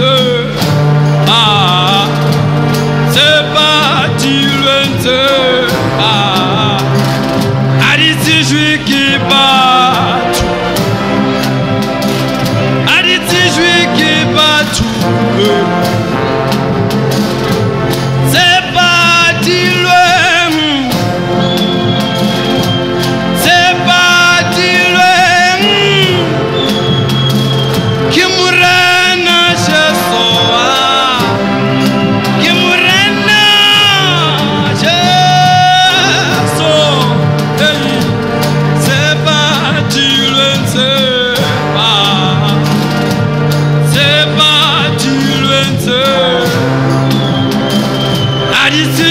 patilweng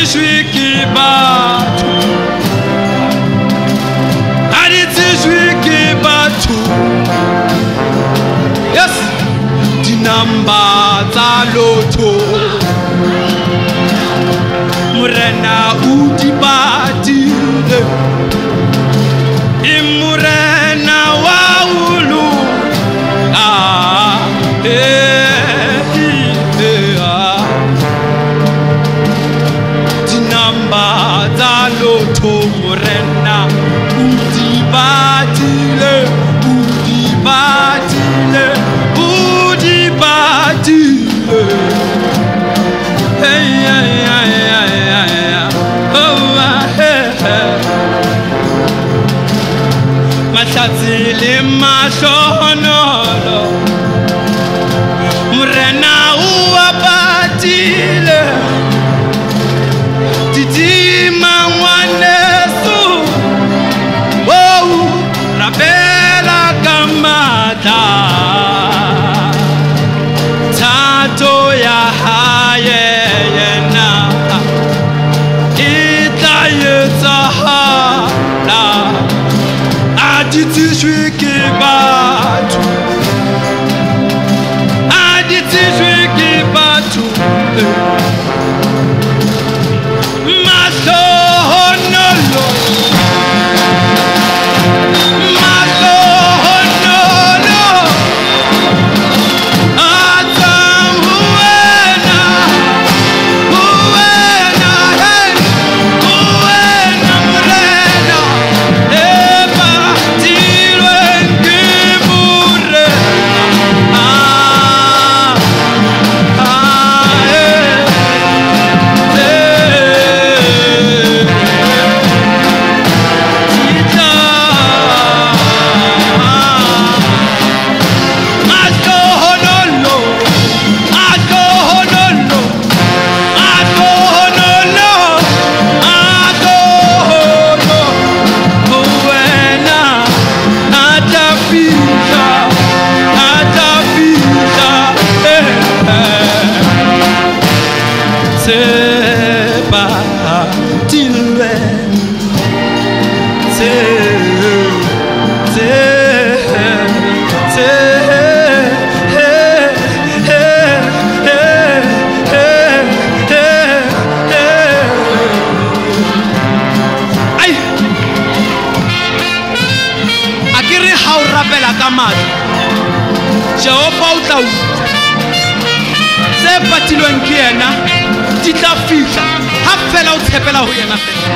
di tsejwe ke batho a di tsejwe ke batho yes dinamba tsa lotho morena o morena o di batile o di batile o di batile hey, hey, hey, hey, hey. Oh, hey, hey. mahlatsi le mahlohonolo a di tsejwe ke batho ga o rapela ka matlo. Jehova o tla utlwa tse patilweng ke yena di tla fitlha ga fela o tshepela go yena fela.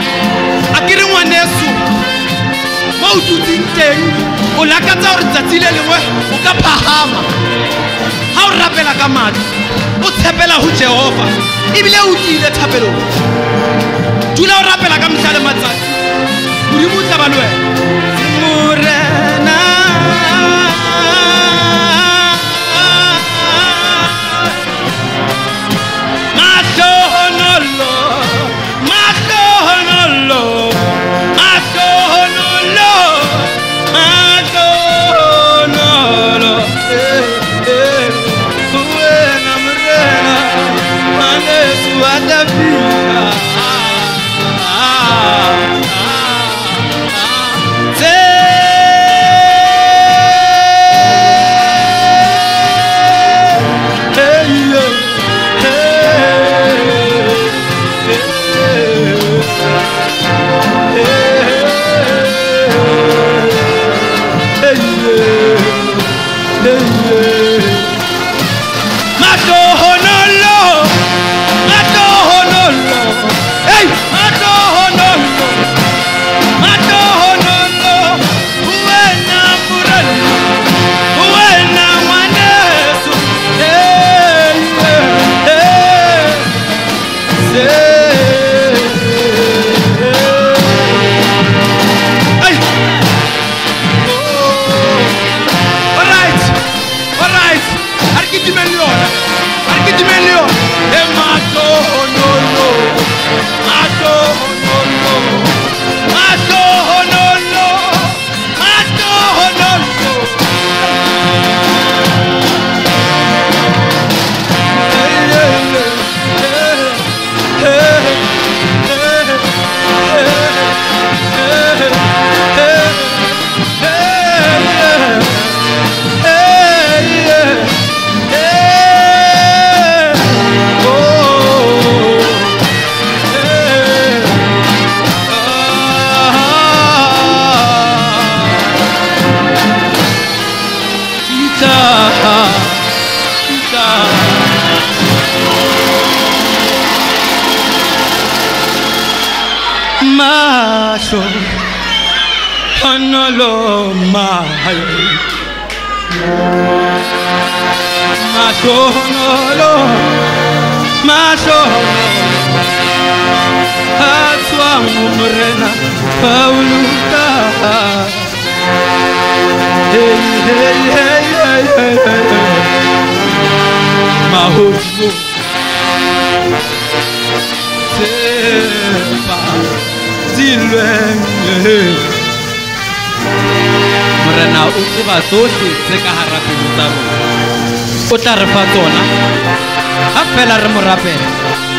A ke re ngwaneso mo o tutseng teng o lakatsa gore tsatsi le lengwe o ka phagama ga o rapela ka matlo o tshepela go jehova ebile o tlile thapelong. Dula o rapela ka metlha le matsatsi modimo o tla ba le wena Exacto. Maso, Hanalo Mayo. Masonolo, masonolo, atwa umrena pauluta. Hey, hey, hey, hey, hey, hey, hey. Mahufu, morena o tseba tsohle tse ka hara pelo tsa o tla re fa tsona? Ha fela re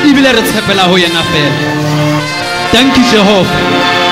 ebile re tshepela yena fela thank you jehova